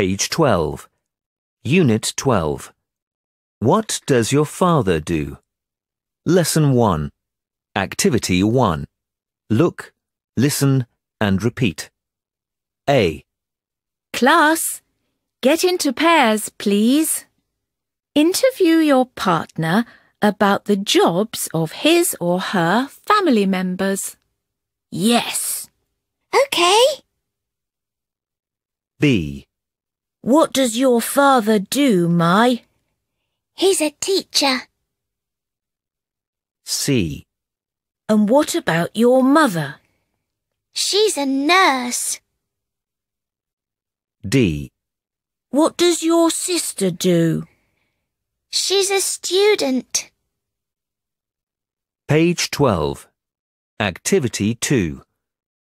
Page 12. Unit 12. What does your father do? Lesson 1. Activity 1. Look, listen, and repeat. A. Class, get into pairs, please. Interview your partner about the jobs of his or her family members. Yes. Okay. B. What does your father do, Mai? He's a teacher. C. And what about your mother? She's a nurse. D. What does your sister do? She's a student. Page 12. Activity 2.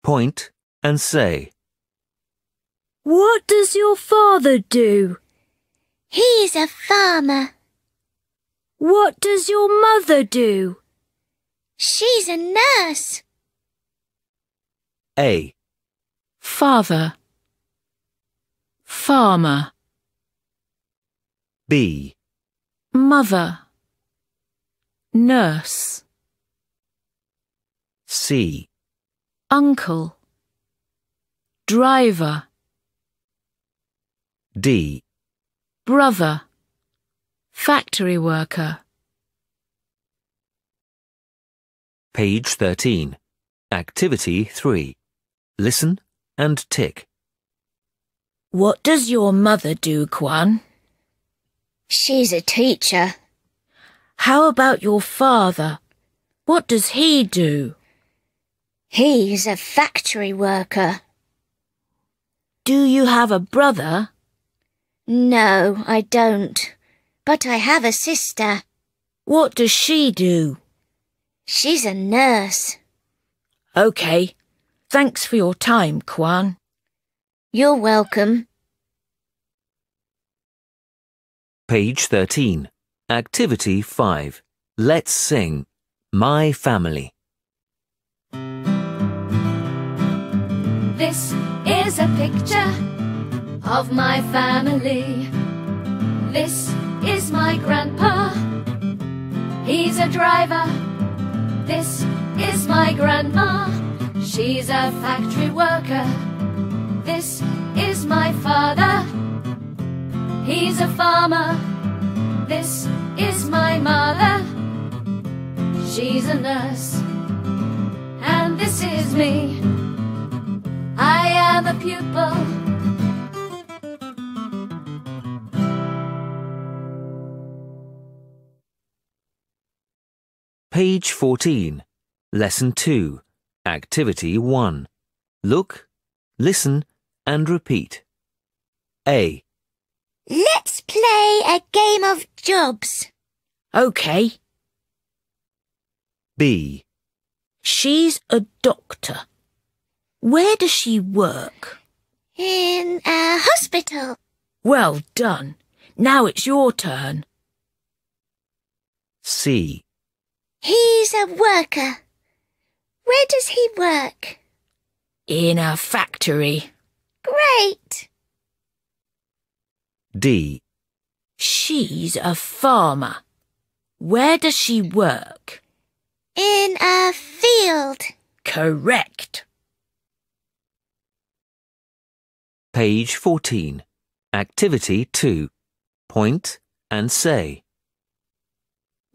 Point and say. What does your father do? He's a farmer. What does your mother do? She's a nurse. A. Father. Farmer. B. Mother. Nurse. C. Uncle. Driver. D. Brother. Factory worker. Page 13. Activity 3. Listen and tick. What does your mother do, Quan? She's a teacher. How about your father? What does he do? He's a factory worker. Do you have a brother? No, I don't. But I have a sister. What does she do? She's a nurse. OK. Thanks for your time, Quan. You're welcome. Page 13. Activity 5. Let's sing. My family. This is a picture of my family. This is my grandpa. He's a driver. This is my grandma. She's a factory worker. This is my father. He's a farmer. This is my mother. She's a nurse. And this is me. I am a pupil. Page 14. Lesson 2. Activity 1. Look, listen, and repeat. A. Let's play a game of jobs. OK. B. She's a doctor. Where does she work? In a hospital. Well done. Now it's your turn. C. He's a worker. Where does he work? In a factory. Great. D. She's a farmer. Where does she work? In a field. Correct. Page 14. Activity 2. Point and say.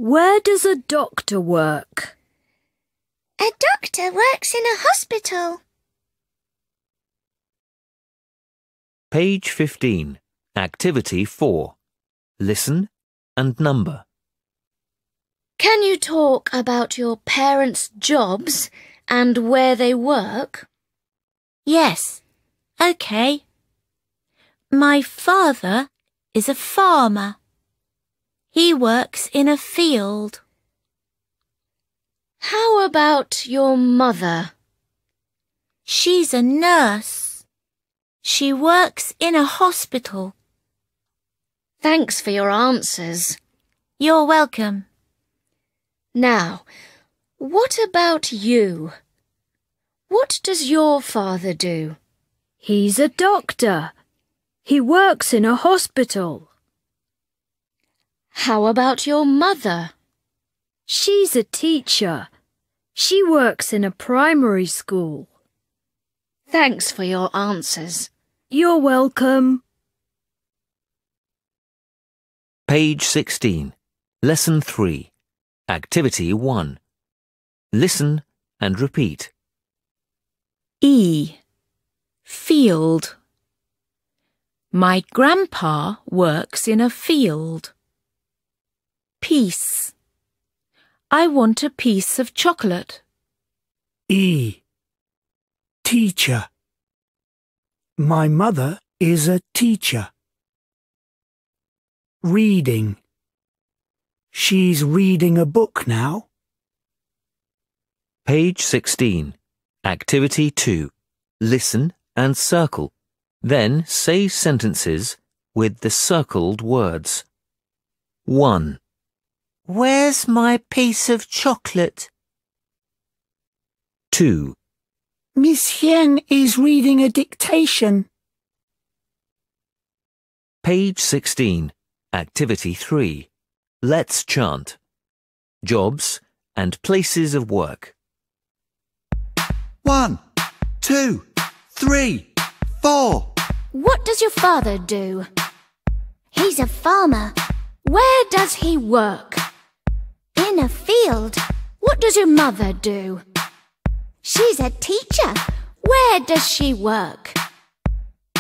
Where does a doctor work? A doctor works in a hospital. Page 15. Activity 4. Listen and number. Can you talk about your parents' jobs and where they work? Yes. OK. My father is a farmer. He works in a field. How about your mother? She's a nurse. She works in a hospital. Thanks for your answers. You're welcome. Now, what about you? What does your father do? He's a doctor. He works in a hospital. How about your mother? She's a teacher. She works in a primary school. Thanks for your answers. You're welcome. Page 16. Lesson 3. Activity 1. Listen and repeat. E. Field. My grandpa works in a field. Piece. I want a piece of chocolate. E. Teacher. My mother is a teacher. Reading. She's reading a book now. Page 16. Activity 2. Listen and circle. Then say sentences with the circled words. 1. Where's my piece of chocolate? 2. Miss Hien is reading a dictation. Page 16. Activity 3. Let's chant. Jobs and places of work. One, two, three, four. What does your father do? He's a farmer Where does he work? In a field. What does your mother do? She's a teacher Where does she work?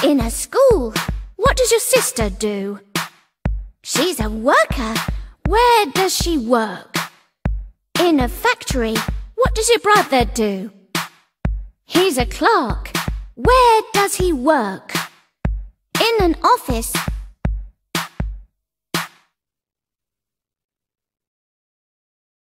in a school. What does your sister do? She's a worker Where does she work? in a factory. What does your brother do? He's a clerk. Where does he work? In an office.